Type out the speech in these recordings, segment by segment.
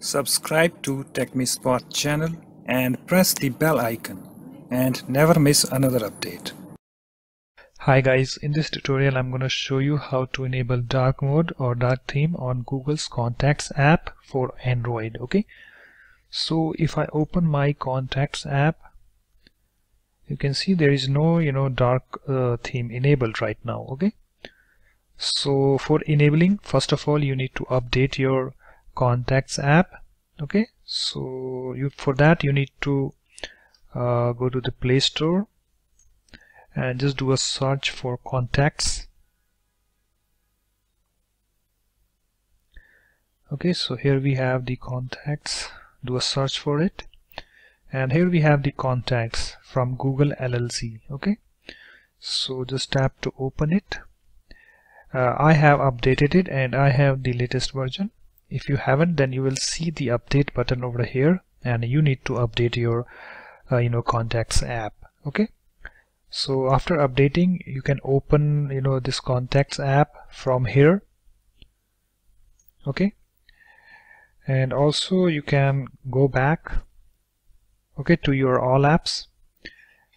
Subscribe to TechMeSpot channel and press the bell icon and never miss another update. Hi guys, in this tutorial I'm going to show you how to enable dark mode or dark theme on Google's Contacts app for Android. Okay, so if I open my Contacts app, you can see there is no you know dark uh, theme enabled right now. Okay, so for enabling, first of all you need to update your Contacts app. Okay, so you for that you need to uh, go to the Play Store and just do a search for contacts. Okay so here we have the contacts. Do a search for it. And here we have the contacts from Google LLC okay? So just tap to open it. Uh, I have updated it and I have the latest version if you haven't then you will see the update button over here and you need to update your uh, you know contacts app okay? So after updating you can open you know this contacts app from here okay? And also you can go back okay to your all apps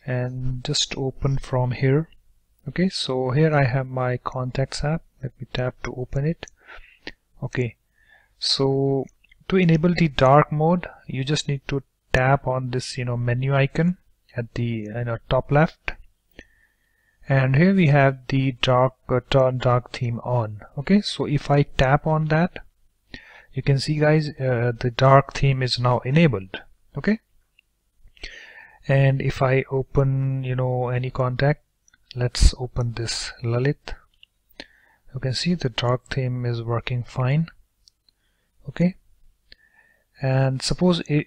and just open from here okay? So here I have my contacts app. Let me tap to open it okay so to enable the dark mode you just need to tap on this you know menu icon at the you know top left. And here we have the dark uh, turn dark theme on. Okay so if I tap on that you can see guys uh, the dark theme is now enabled. Okay? And if I open you know any contact let's open this Lalit. You can see the dark theme is working fine okay? And suppose uh,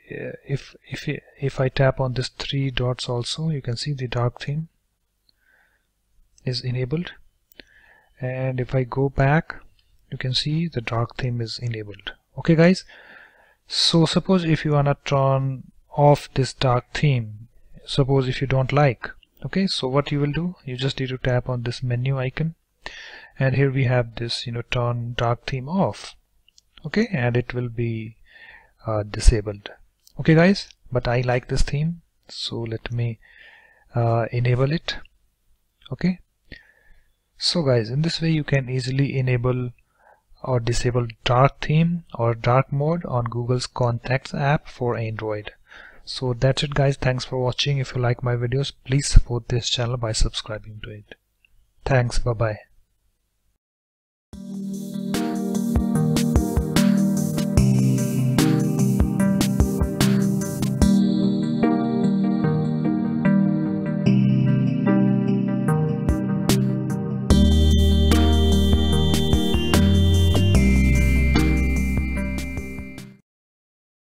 if if if I tap on this three dots also you can see the dark theme is enabled. And if I go back you can see the dark theme is enabled. Okay guys? So suppose if you wanna turn off this dark theme suppose if you don't like okay? So what you will do? You just need to tap on this menu icon. And here we have this you know turn dark theme off okay and it will be uh, disabled okay guys but I like this theme so let me uh, enable it okay so guys in this way you can easily enable or disable dark theme or dark mode on Google's Contacts app for Android. So that's it guys. Thanks for watching. If you like my videos, please support this channel by subscribing to it. Thanks. Bye bye.